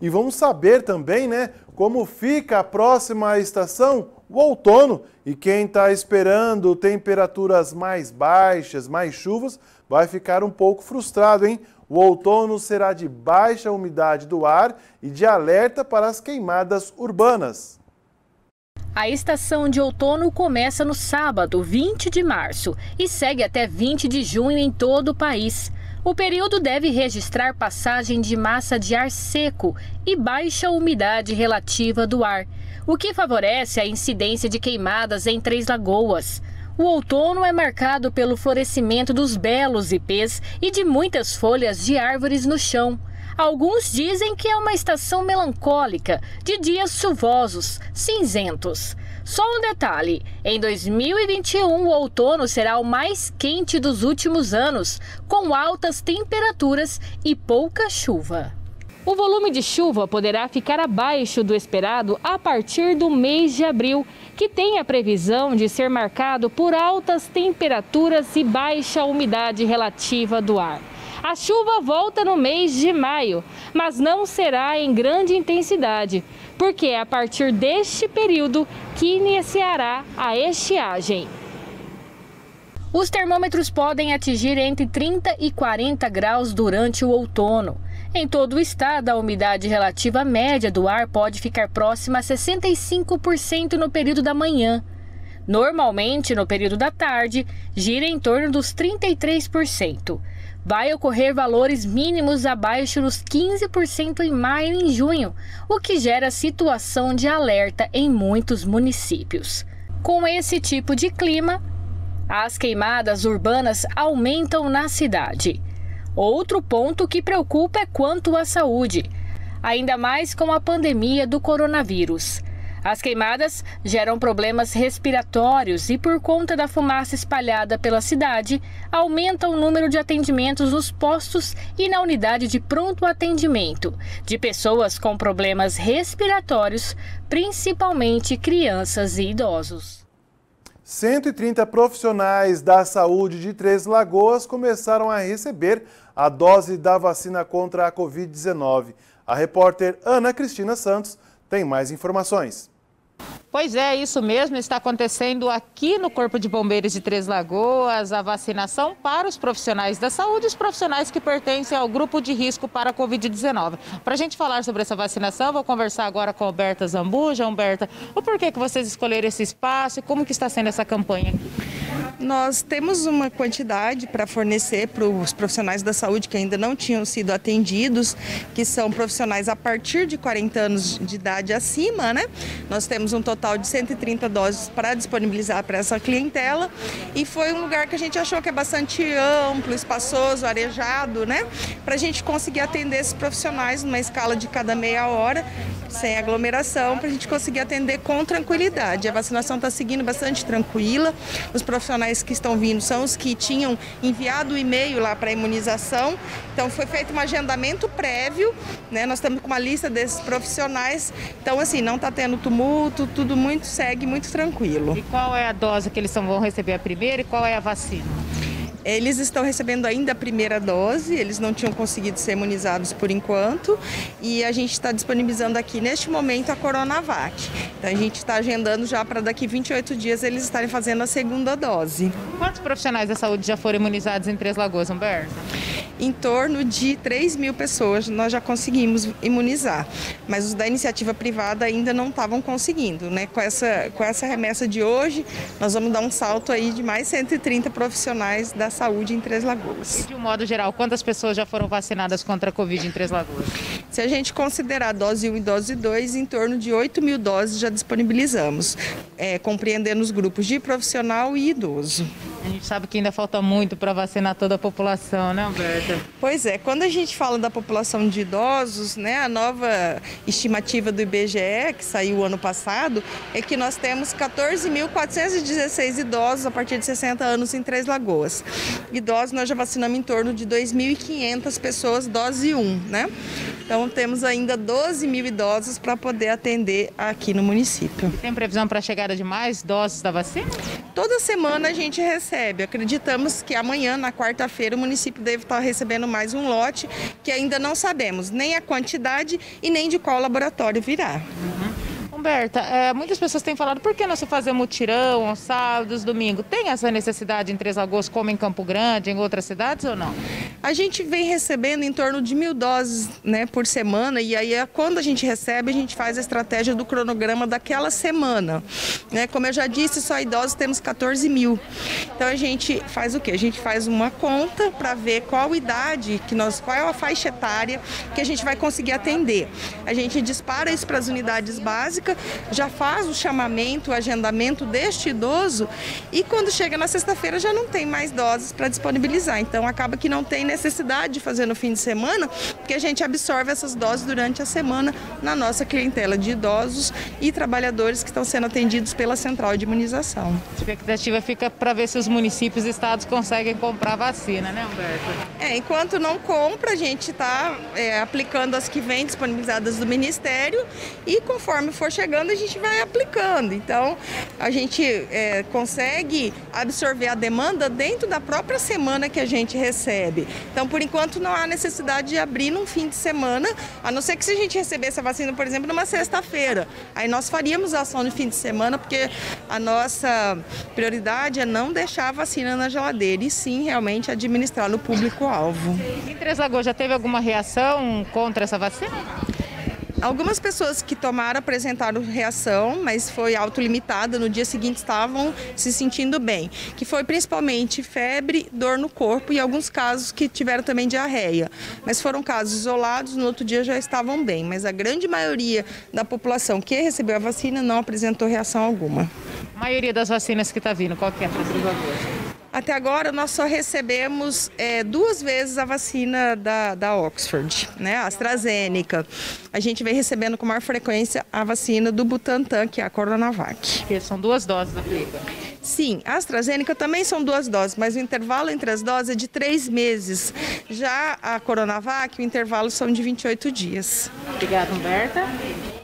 E vamos saber também, né, como fica a próxima estação, o outono. E quem está esperando temperaturas mais baixas, mais chuvas, vai ficar um pouco frustrado, hein? O outono será de baixa umidade do ar e de alerta para as queimadas urbanas. A estação de outono começa no sábado, 20 de março, e segue até 20 de junho em todo o país. O período deve registrar passagem de massa de ar seco e baixa umidade relativa do ar, o que favorece a incidência de queimadas em Três Lagoas. O outono é marcado pelo florescimento dos belos ipês e de muitas folhas de árvores no chão. Alguns dizem que é uma estação melancólica, de dias chuvosos, cinzentos. Só um detalhe: em 2021, o outono será o mais quente dos últimos anos, com altas temperaturas e pouca chuva. O volume de chuva poderá ficar abaixo do esperado a partir do mês de abril, que tem a previsão de ser marcado por altas temperaturas e baixa umidade relativa do ar. A chuva volta no mês de maio, mas não será em grande intensidade, porque é a partir deste período que iniciará a estiagem. Os termômetros podem atingir entre 30 e 40 graus durante o outono. Em todo o estado, a umidade relativa média do ar pode ficar próxima a 65% no período da manhã. Normalmente, no período da tarde, gira em torno dos 33% vai ocorrer valores mínimos abaixo dos 15% em maio e junho, o que gera situação de alerta em muitos municípios. Com esse tipo de clima, as queimadas urbanas aumentam na cidade. Outro ponto que preocupa é quanto à saúde, ainda mais com a pandemia do coronavírus. As queimadas geram problemas respiratórios e, por conta da fumaça espalhada pela cidade, aumenta o número de atendimentos nos postos e na unidade de pronto atendimento de pessoas com problemas respiratórios, principalmente crianças e idosos. 130 profissionais da saúde de Três Lagoas começaram a receber a dose da vacina contra a Covid-19. A repórter Ana Cristina Santos tem mais informações. Pois é, isso mesmo está acontecendo aqui no Corpo de Bombeiros de Três Lagoas, a vacinação para os profissionais da saúde os profissionais que pertencem ao grupo de risco para a Covid-19. Para a gente falar sobre essa vacinação, vou conversar agora com a Alberta Zambuja. Alberta, o porquê que vocês escolheram esse espaço e como que está sendo essa campanha? Nós temos uma quantidade para fornecer para os profissionais da saúde que ainda não tinham sido atendidos, que são profissionais a partir de 40 anos de idade acima, né? Nós temos um total de 130 doses para disponibilizar para essa clientela e foi um lugar que a gente achou que é bastante amplo, espaçoso, arejado, né? Para a gente conseguir atender esses profissionais numa escala de cada meia hora, sem aglomeração, para a gente conseguir atender com tranquilidade. A vacinação está seguindo bastante tranquila, os profissionais que estão vindo são os que tinham enviado o e-mail lá para a imunização. Então foi feito um agendamento prévio, né? Nós estamos com uma lista desses profissionais. Então, assim, não está tendo tumulto, tudo muito segue muito tranquilo. E qual é a dose que eles vão receber a primeira e qual é a vacina? Eles estão recebendo ainda a primeira dose, eles não tinham conseguido ser imunizados por enquanto, e a gente está disponibilizando aqui neste momento a Coronavac. Então a gente está agendando já para daqui 28 dias eles estarem fazendo a segunda dose. Quantos profissionais da saúde já foram imunizados em Três Lagoas, Humberto? Em torno de 3 mil pessoas nós já conseguimos imunizar, mas os da iniciativa privada ainda não estavam conseguindo. Né? Com, essa, com essa remessa de hoje, nós vamos dar um salto aí de mais 130 profissionais da saúde em Três Lagoas. E de um modo geral, quantas pessoas já foram vacinadas contra a Covid em Três Lagoas? Se a gente considerar dose 1 e dose 2, em torno de 8 mil doses já disponibilizamos, é, compreendendo os grupos de profissional e idoso. A gente sabe que ainda falta muito para vacinar toda a população, né, Alberta? Pois é, quando a gente fala da população de idosos, né, a nova estimativa do IBGE, que saiu ano passado, é que nós temos 14.416 idosos a partir de 60 anos em Três Lagoas. Idosos nós já vacinamos em torno de 2.500 pessoas, dose 1, né? Então temos ainda 12 mil idosos para poder atender aqui no município. Tem previsão para a chegada de mais doses da vacina? Toda semana a gente recebe recebe. Acreditamos que amanhã, na quarta-feira, o município deve estar recebendo mais um lote que ainda não sabemos nem a quantidade e nem de qual laboratório virá. Humberta, é, muitas pessoas têm falado por que não se fazer mutirão aos sábados, domingo? Tem essa necessidade em Três Lagoas como em Campo Grande, em outras cidades ou não? A gente vem recebendo em torno de mil doses né, por semana e aí é quando a gente recebe a gente faz a estratégia do cronograma daquela semana. Né? Como eu já disse, só idosos temos 14 mil. Então a gente faz o quê? A gente faz uma conta para ver qual idade que nós, qual é a faixa etária que a gente vai conseguir atender. A gente dispara isso para as unidades básicas, já faz o chamamento, o agendamento deste idoso e quando chega na sexta-feira já não tem mais doses para disponibilizar. Então acaba que não tem necessidade de fazer no fim de semana, porque a gente absorve essas doses durante a semana na nossa clientela de idosos e trabalhadores que estão sendo atendidos pela central de imunização. A expectativa fica para ver se os municípios e estados conseguem comprar vacina, né, Humberto? É, enquanto não compra, a gente está é, aplicando as que vêm disponibilizadas do Ministério e conforme for chegando, a gente vai aplicando. Então, a gente é, consegue absorver a demanda dentro da própria semana que a gente recebe. Então, por enquanto, não há necessidade de abrir num fim de semana, a não ser que se a gente recebesse a vacina, por exemplo, numa sexta-feira. Aí nós faríamos ação de fim de semana, porque a nossa prioridade é não deixar a vacina na geladeira e sim realmente administrar no público-alvo. Em Três Lagoas já teve alguma reação contra essa vacina? Algumas pessoas que tomaram apresentaram reação, mas foi autolimitada. No dia seguinte estavam se sentindo bem, que foi principalmente febre, dor no corpo e alguns casos que tiveram também diarreia. Mas foram casos isolados, no outro dia já estavam bem. Mas a grande maioria da população que recebeu a vacina não apresentou reação alguma. A maioria das vacinas que está vindo, qual que é para até agora nós só recebemos é, duas vezes a vacina da, da Oxford, né, a AstraZeneca. A gente vem recebendo com maior frequência a vacina do Butantan, que é a Coronavac. São duas doses da aplica. Sim, a AstraZeneca também são duas doses, mas o intervalo entre as doses é de três meses. Já a Coronavac, o intervalo são de 28 dias. Obrigada, Humberta.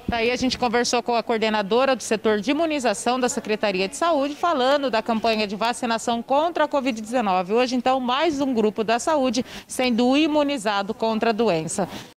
Daí a gente conversou com a coordenadora do setor de imunização da Secretaria de Saúde, falando da campanha de vacinação contra a Covid-19. Hoje, então, mais um grupo da saúde sendo imunizado contra a doença.